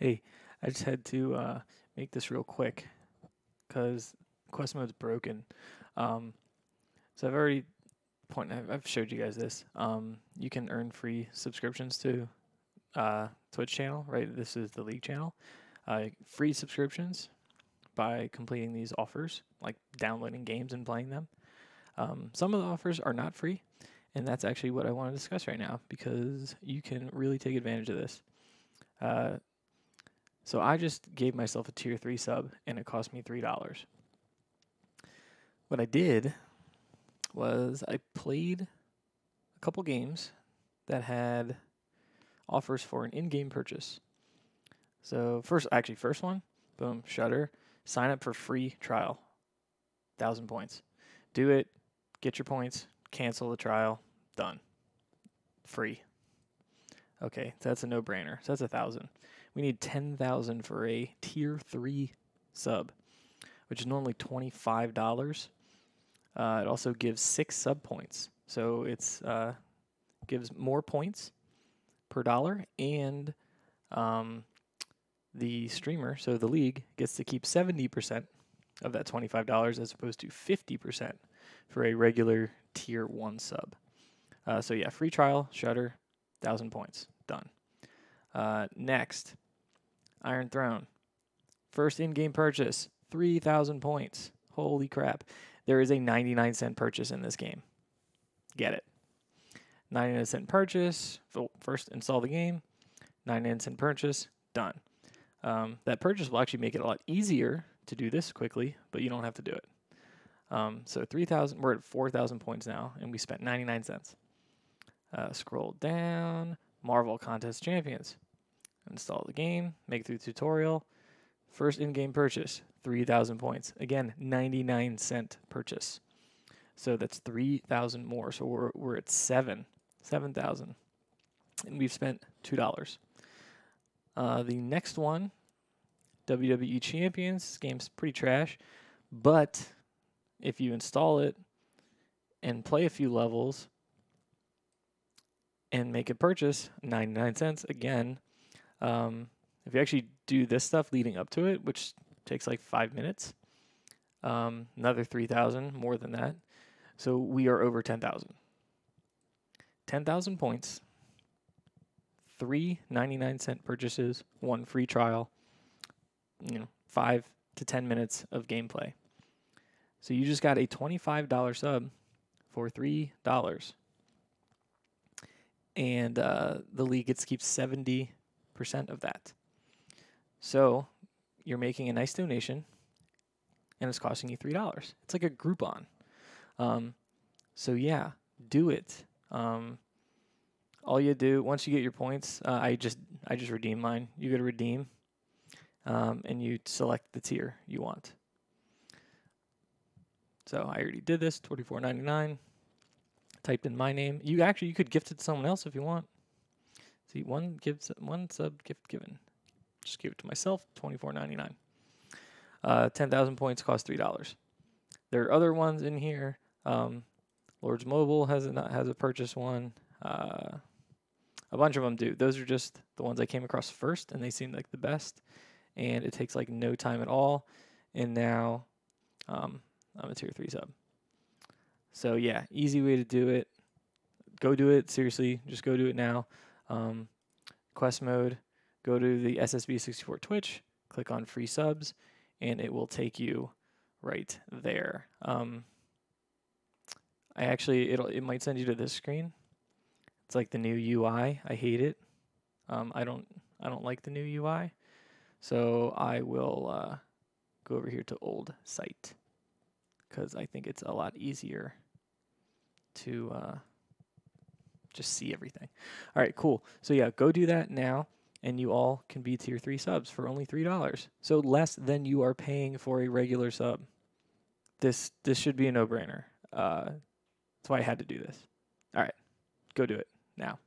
Hey, I just had to uh, make this real quick because quest mode's broken. Um, so I've already point. I've, I've showed you guys this. Um, you can earn free subscriptions to uh, Twitch channel. Right, this is the league channel. Uh, free subscriptions by completing these offers, like downloading games and playing them. Um, some of the offers are not free, and that's actually what I want to discuss right now because you can really take advantage of this. Uh, so I just gave myself a tier three sub and it cost me three dollars. What I did was I played a couple games that had offers for an in-game purchase. So first, actually, first one, boom, Shudder, sign up for free trial, thousand points. Do it, get your points, cancel the trial, done, free. Okay, that's a no-brainer. So that's a thousand. We need 10,000 for a tier 3 sub, which is normally $25. Uh, it also gives 6 sub points. So it's uh, gives more points per dollar and um, the streamer, so the league, gets to keep 70% of that $25 as opposed to 50% for a regular tier 1 sub. Uh, so yeah, free trial, Shudder, 1,000 points, done. Uh, next, Iron Throne. First in game purchase, 3,000 points. Holy crap. There is a 99 cent purchase in this game. Get it. 99 cent purchase. First install the game. 99 cent purchase. Done. Um, that purchase will actually make it a lot easier to do this quickly, but you don't have to do it. Um, so 3,000, we're at 4,000 points now, and we spent 99 cents. Uh, scroll down. Marvel Contest Champions. Install the game, make through tutorial. First in-game purchase, 3,000 points. Again, 99 cent purchase. So that's 3,000 more. So we're, we're at 7, 7,000. And we've spent $2. Uh, the next one, WWE Champions. This game's pretty trash. But if you install it and play a few levels and make a purchase, 99 cents, again, um, if you actually do this stuff leading up to it, which takes like five minutes, um, another 3,000, more than that. So we are over 10,000. 10,000 points, three 99 cent purchases, one free trial, you know, five to 10 minutes of gameplay. So you just got a $25 sub for $3. And uh, the league gets to keep 70 percent of that. So you're making a nice donation, and it's costing you three dollars. It's like a Groupon. Um, so yeah, do it. Um, all you do once you get your points, uh, I just I just redeem mine. You go to redeem, um, and you select the tier you want. So I already did this, twenty four ninety nine. Typed in my name. You actually you could gift it to someone else if you want. See, one gives one sub gift given. Just give it to myself, twenty four ninety nine. Uh, ten thousand points cost three dollars. There are other ones in here. Um, Lords Mobile has a has a purchase one. Uh, a bunch of them do. Those are just the ones I came across first, and they seem like the best. And it takes like no time at all. And now um, I'm a tier three sub. So yeah, easy way to do it. Go do it. Seriously, just go do it now um, quest mode, go to the SSB64 Twitch, click on free subs, and it will take you right there. Um, I actually it'll it might send you to this screen. It's like the new UI. I hate it. Um, I don't I don't like the new UI. So I will uh, go over here to old site because I think it's a lot easier to uh, just see everything. All right, cool. So yeah, go do that now, and you all can be tier three subs for only three dollars. So less than you are paying for a regular sub. This this should be a no brainer. Uh, that's why I had to do this. All right, go do it now.